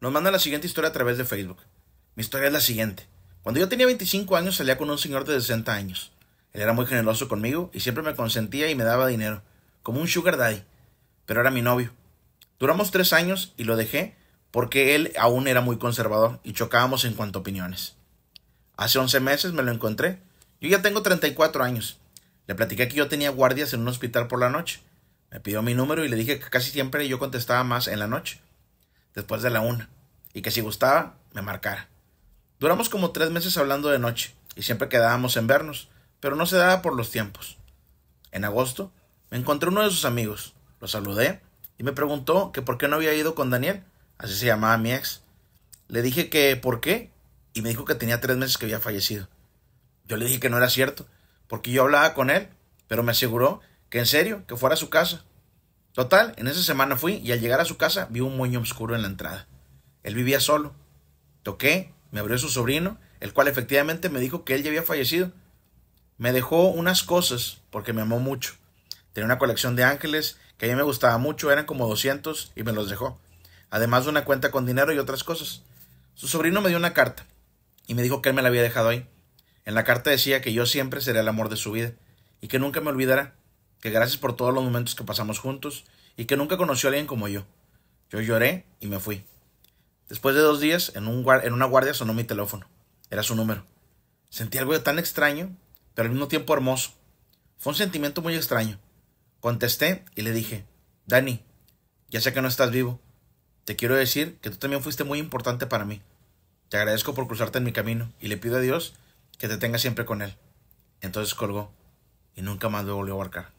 Nos manda la siguiente historia a través de Facebook. Mi historia es la siguiente. Cuando yo tenía 25 años salía con un señor de 60 años. Él era muy generoso conmigo y siempre me consentía y me daba dinero, como un sugar daddy, pero era mi novio. Duramos tres años y lo dejé porque él aún era muy conservador y chocábamos en cuanto a opiniones. Hace 11 meses me lo encontré. Yo ya tengo 34 años. Le platiqué que yo tenía guardias en un hospital por la noche. Me pidió mi número y le dije que casi siempre yo contestaba más en la noche, después de la una, y que si gustaba, me marcara. Duramos como tres meses hablando de noche, y siempre quedábamos en vernos, pero no se daba por los tiempos. En agosto, me encontré uno de sus amigos, lo saludé, y me preguntó que por qué no había ido con Daniel, así se llamaba mi ex. Le dije que por qué, y me dijo que tenía tres meses que había fallecido. Yo le dije que no era cierto, porque yo hablaba con él, pero me aseguró que en serio, que fuera a su casa. Total, en esa semana fui y al llegar a su casa vi un moño oscuro en la entrada. Él vivía solo. Toqué, me abrió su sobrino, el cual efectivamente me dijo que él ya había fallecido. Me dejó unas cosas porque me amó mucho. Tenía una colección de ángeles que a mí me gustaba mucho, eran como 200 y me los dejó. Además de una cuenta con dinero y otras cosas. Su sobrino me dio una carta y me dijo que él me la había dejado ahí. En la carta decía que yo siempre seré el amor de su vida y que nunca me olvidará, que gracias por todos los momentos que pasamos juntos y que nunca conoció a alguien como yo. Yo lloré y me fui. Después de dos días, en, un en una guardia sonó mi teléfono. Era su número. Sentí algo tan extraño, pero al mismo tiempo hermoso. Fue un sentimiento muy extraño. Contesté y le dije, Dani, ya sé que no estás vivo. Te quiero decir que tú también fuiste muy importante para mí. Te agradezco por cruzarte en mi camino y le pido a Dios que te tenga siempre con él. Entonces colgó y nunca más me volvió a abarcar.